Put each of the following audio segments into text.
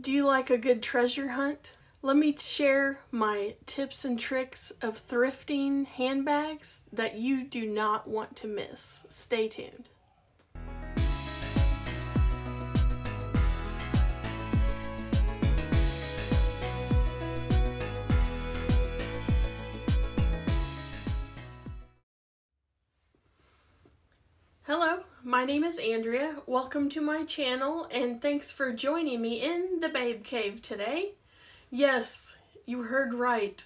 Do you like a good treasure hunt? Let me share my tips and tricks of thrifting handbags that you do not want to miss. Stay tuned. My name is Andrea. Welcome to my channel and thanks for joining me in the Babe Cave today. Yes, you heard right.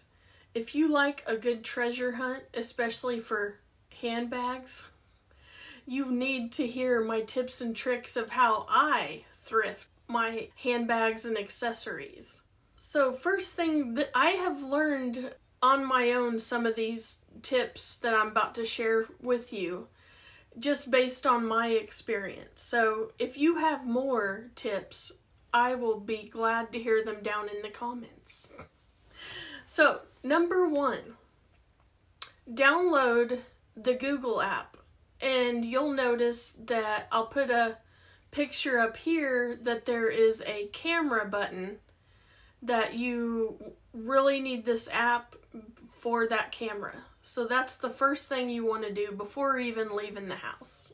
If you like a good treasure hunt, especially for handbags, you need to hear my tips and tricks of how I thrift my handbags and accessories. So, first thing that I have learned on my own some of these tips that I'm about to share with you just based on my experience. So, if you have more tips, I will be glad to hear them down in the comments. So, number one, download the Google app, and you'll notice that I'll put a picture up here that there is a camera button that you really need this app for that camera. So that's the first thing you want to do before even leaving the house.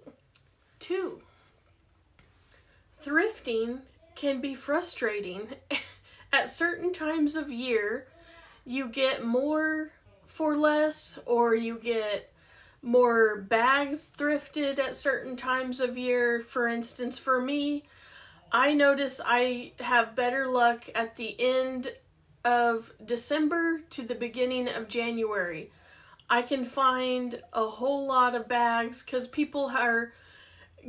Two, thrifting can be frustrating. At certain times of year, you get more for less, or you get more bags thrifted at certain times of year. For instance, for me, I notice I have better luck at the end of December to the beginning of January. I can find a whole lot of bags because people are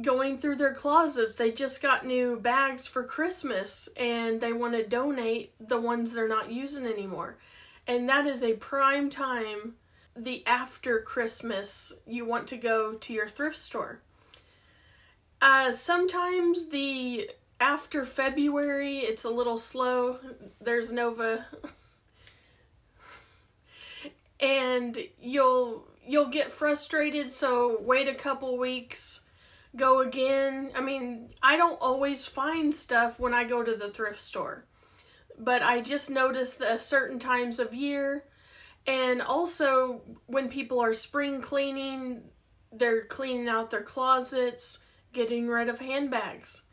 going through their closets. They just got new bags for Christmas and they want to donate the ones they're not using anymore. And that is a prime time, the after Christmas, you want to go to your thrift store. Uh, sometimes the after February, it's a little slow. There's Nova. And you'll you'll get frustrated so wait a couple weeks go again. I mean i don't always find stuff when i go to the thrift store but i just notice the certain times of year. And also when people are spring cleaning they're cleaning out their closets getting rid of handbags.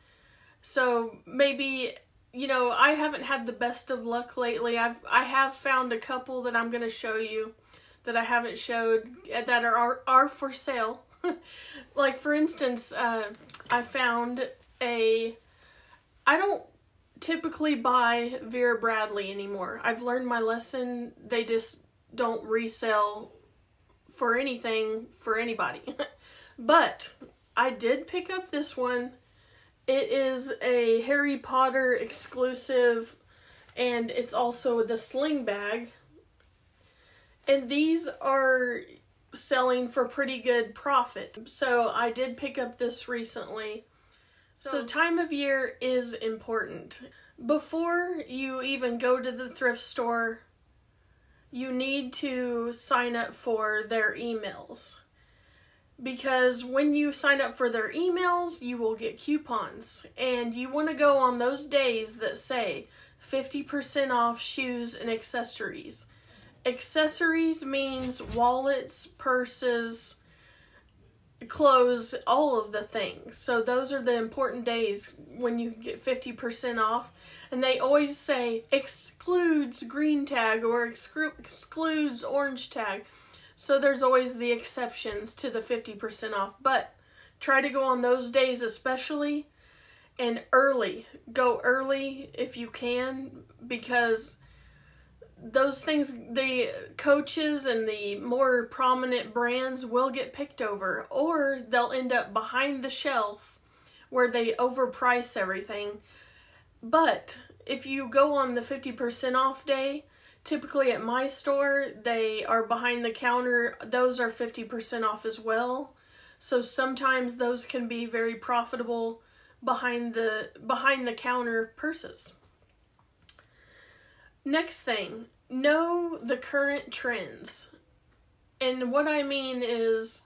So maybe you know, I haven't had the best of luck lately. I've I have found a couple that I'm going to show you that I haven't showed that are are, are for sale. like for instance, uh, I found a I don't typically buy Vera Bradley anymore. I've learned my lesson. They just don't resell for anything for anybody. but I did pick up this one it is a Harry Potter exclusive, and it's also the sling bag. And these are selling for pretty good profit. So I did pick up this recently. So, so time of year is important. Before you even go to the thrift store, you need to sign up for their emails because when you sign up for their emails, you will get coupons. And you want to go on those days that say 50% off shoes and accessories. Accessories means wallets, purses, clothes, all of the things. So those are the important days when you get 50% off. And they always say excludes green tag or exclu- excludes orange tag. So there's always the exceptions to the 50% off, but try to go on those days especially and early. Go early if you can because those things the coaches and the more prominent brands will get picked over or they'll end up behind the shelf where they overprice everything. But if you go on the 50% off day, typically at my store they are behind the counter those are 50% off as well so sometimes those can be very profitable behind the behind the counter purses next thing know the current trends and what i mean is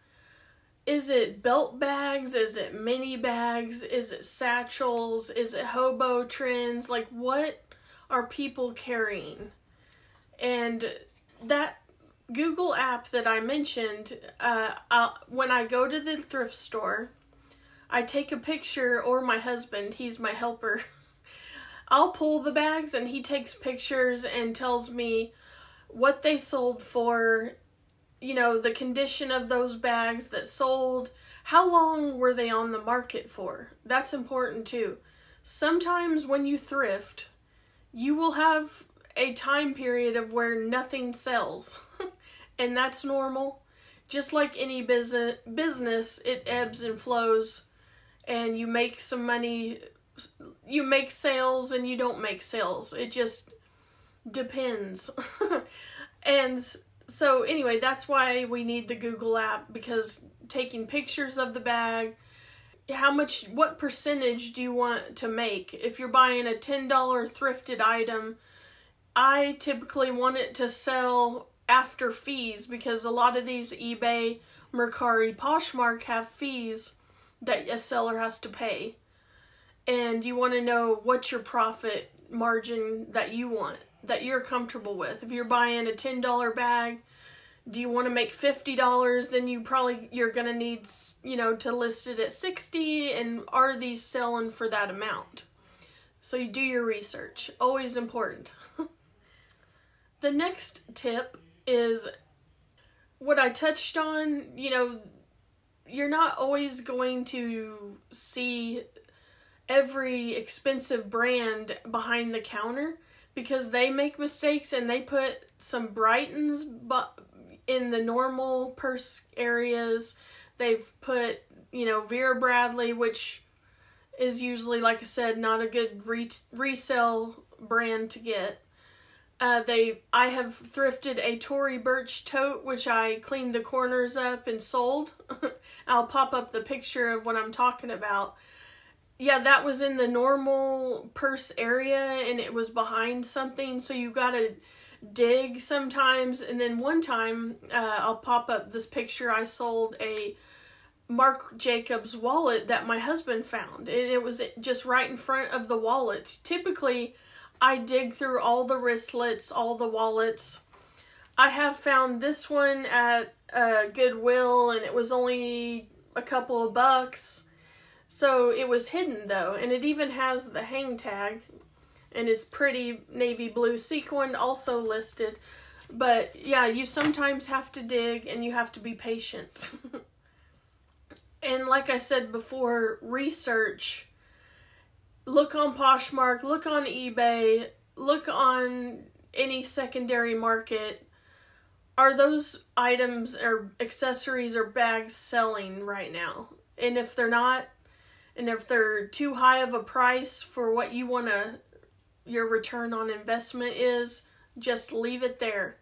is it belt bags? Is it mini bags? Is it satchels? Is it hobo trends? Like, what are people carrying? And that Google app that I mentioned, uh, I'll, when I go to the thrift store, I take a picture, or my husband, he's my helper. I'll pull the bags and he takes pictures and tells me what they sold for you know, the condition of those bags that sold, how long were they on the market for? That's important too. Sometimes when you thrift, you will have a time period of where nothing sells. and that's normal. Just like any business business, it ebbs and flows and you make some money you make sales and you don't make sales. It just depends. and so anyway, that's why we need the Google app because taking pictures of the bag, how much what percentage do you want to make? If you're buying a $10 thrifted item, I typically want it to sell after fees because a lot of these eBay, Mercari, Poshmark have fees that a seller has to pay. And you want to know what your profit margin that you want that you're comfortable with. If you're buying a $10 bag, do you want to make $50? Then you probably you're going to need, you know, to list it at 60 and are these selling for that amount? So you do your research. Always important. the next tip is what I touched on, you know, you're not always going to see every expensive brand behind the counter because they make mistakes and they put some Brightons in the normal purse areas. They've put, you know, Vera Bradley, which is usually, like I said, not a good re- resale brand to get. Uh, they, I have thrifted a Tory Burch tote, which I cleaned the corners up and sold. I'll pop up the picture of what I'm talking about yeah, that was in the normal purse area and it was behind something, so you gotta dig sometimes. And then one time, uh, I'll pop up this picture. I sold a Marc Jacobs wallet that my husband found, and it was just right in front of the wallet. Typically, I dig through all the wristlets, all the wallets. I have found this one at uh, Goodwill, and it was only a couple of bucks so it was hidden though, and it even has the hang tag and it's pretty navy blue sequin also listed. But yeah, you sometimes have to dig and you have to be patient. and like I said before, research. Look on Poshmark, look on eBay, look on any secondary market. Are those items or accessories or bags selling right now? And if they're not, and if they're too high of a price for what you want to your return on investment is, just leave it there.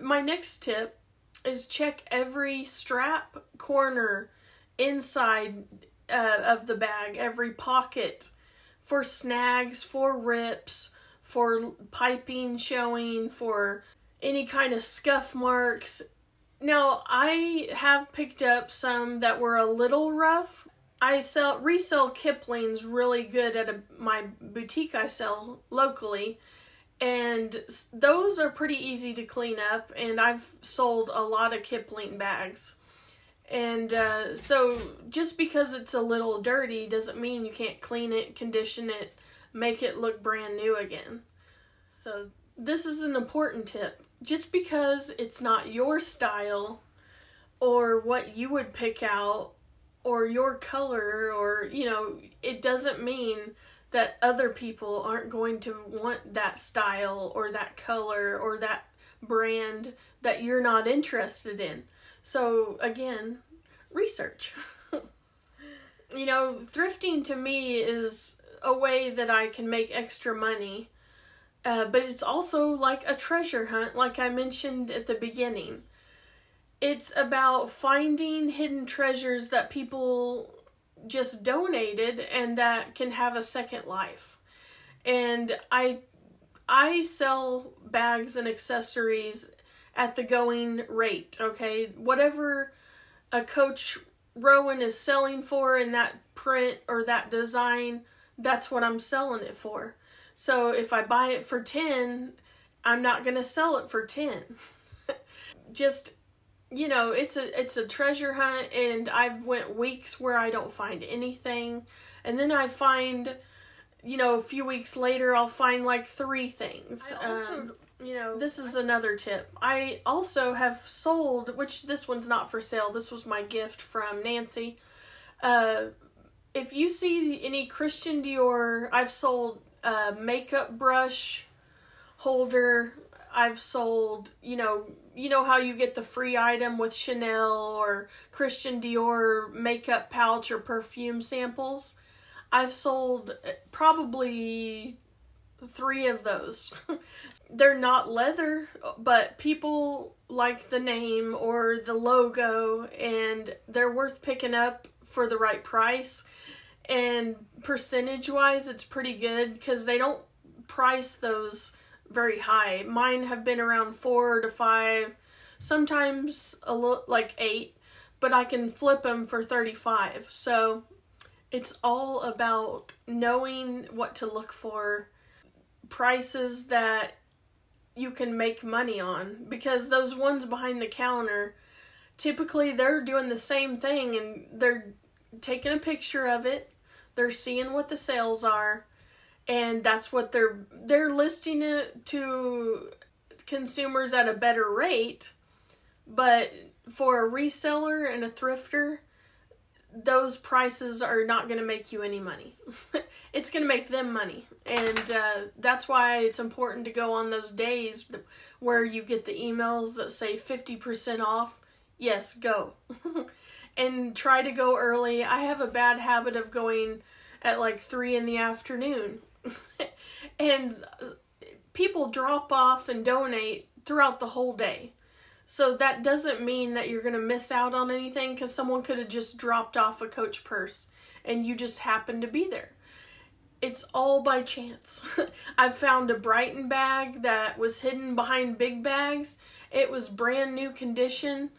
My next tip is check every strap corner inside uh, of the bag, every pocket for snags, for rips, for piping showing, for any kind of scuff marks. Now, I have picked up some that were a little rough, I sell resell Kipling's really good at a, my boutique I sell locally, and those are pretty easy to clean up. And I've sold a lot of Kipling bags, and uh, so just because it's a little dirty doesn't mean you can't clean it, condition it, make it look brand new again. So this is an important tip. Just because it's not your style or what you would pick out or your color or you know it doesn't mean that other people aren't going to want that style or that color or that brand that you're not interested in so again research you know thrifting to me is a way that i can make extra money uh, but it's also like a treasure hunt like i mentioned at the beginning it's about finding hidden treasures that people just donated and that can have a second life. And I I sell bags and accessories at the going rate, okay? Whatever a coach Rowan is selling for in that print or that design, that's what I'm selling it for. So if I buy it for 10, I'm not going to sell it for 10. Just you know, it's a it's a treasure hunt and I've went weeks where I don't find anything and then I find you know, a few weeks later I'll find like three things. I also um, you know, this is another tip. I also have sold, which this one's not for sale. This was my gift from Nancy. Uh, if you see any Christian Dior, I've sold a makeup brush holder. I've sold, you know, you know how you get the free item with Chanel or Christian Dior makeup pouch or perfume samples. I've sold probably three of those. They're not leather, but people like the name or the logo and they're worth picking up for the right price. And percentage wise, it's pretty good because they don't price those very high. Mine have been around four to five, sometimes a little like eight, but I can flip them for 35. So it's all about knowing what to look for prices that you can make money on because those ones behind the counter typically they're doing the same thing and they're taking a picture of it they're seeing what the sales are and that's what they're they're listing it to consumers at a better rate but for a reseller and a thrifter those prices are not going to make you any money. it's going to make them money. And uh, that's why it's important to go on those days where you get the emails that say 50% off. Yes, go. and try to go early. I have a bad habit of going at like 3 in the afternoon. and people drop off and donate throughout the whole day. So that doesn't mean that you're going to miss out on anything because someone could have just dropped off a coach purse and you just happened to be there. It's all by chance. I found a Brighton bag that was hidden behind big bags. It was brand new condition.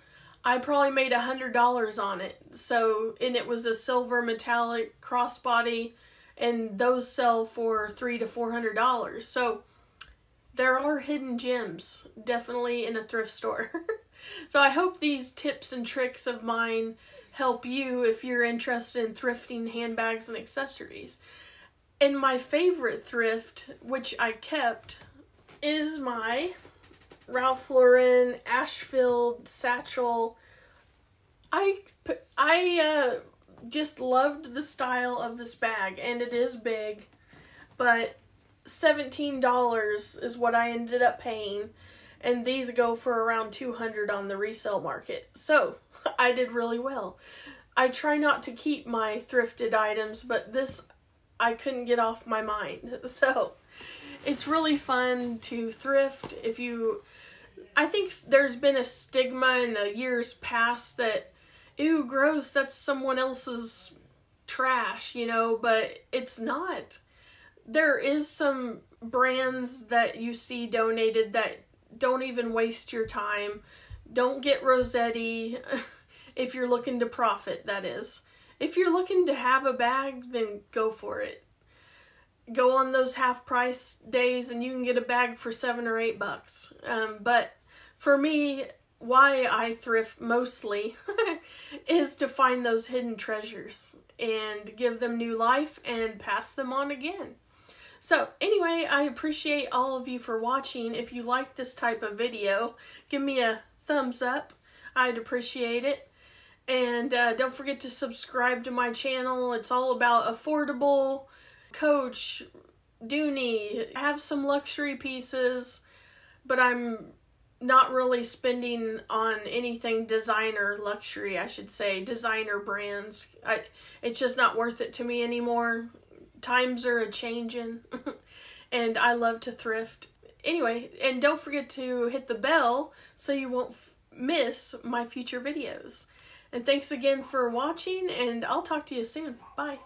I probably made a hundred dollars on it. So, and it was a silver metallic crossbody, and those sell for three to four hundred dollars. So, there are hidden gems definitely in a thrift store. so I hope these tips and tricks of mine help you if you're interested in thrifting handbags and accessories. And my favorite thrift, which I kept, is my Ralph Lauren Ashfield satchel. I I uh, just loved the style of this bag, and it is big, but $17 is what I ended up paying and these go for around 200 on the resale market. So, I did really well. I try not to keep my thrifted items, but this I couldn't get off my mind. So, it's really fun to thrift if you I think there's been a stigma in the years past that ew gross that's someone else's trash, you know, but it's not there is some brands that you see donated that don't even waste your time. Don't get Rosetti if you're looking to profit, that is. If you're looking to have a bag, then go for it. Go on those half price days and you can get a bag for seven or eight bucks. Um, but for me, why I thrift mostly is to find those hidden treasures and give them new life and pass them on again. So anyway, I appreciate all of you for watching. If you like this type of video, give me a thumbs up. I'd appreciate it. And uh, don't forget to subscribe to my channel. It's all about affordable Coach, Dooney, have some luxury pieces, but I'm not really spending on anything designer luxury, I should say, designer brands. I it's just not worth it to me anymore times are a changing and I love to thrift. Anyway, and don't forget to hit the bell so you won't miss my future videos. And thanks again for watching and I'll talk to you soon. Bye.